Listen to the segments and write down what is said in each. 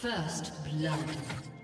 First blood.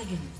dragon.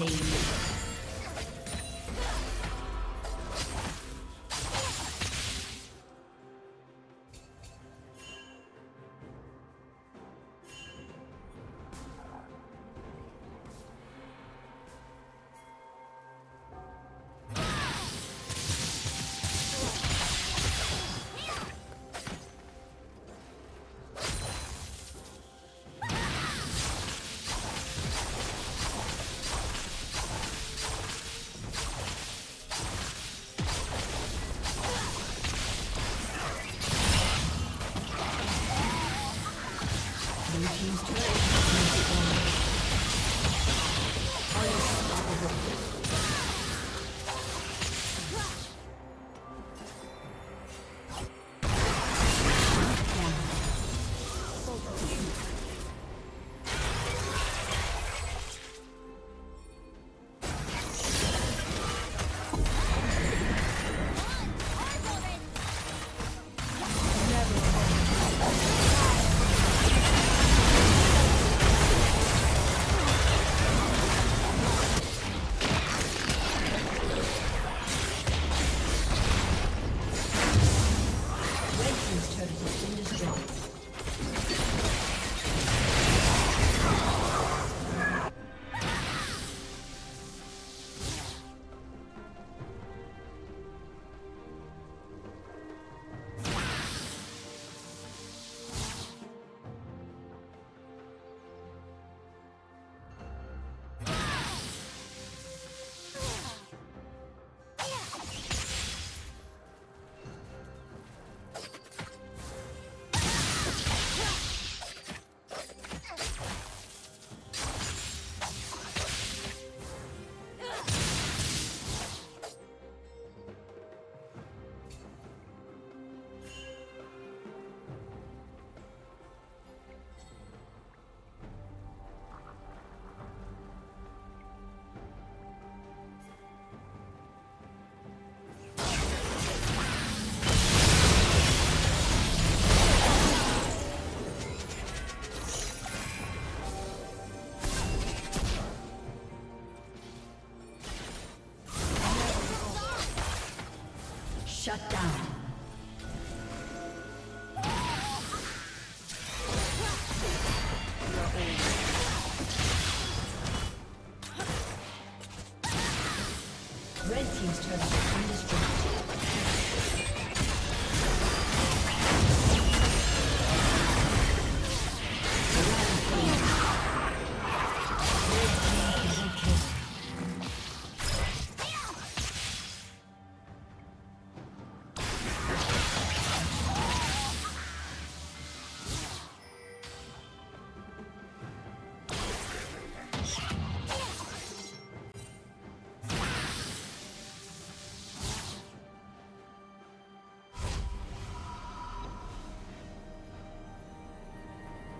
Rampage. Shut down.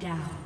down.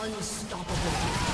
Unstoppable.